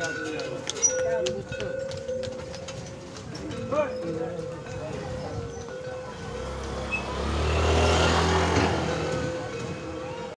Obrigado, Leandro.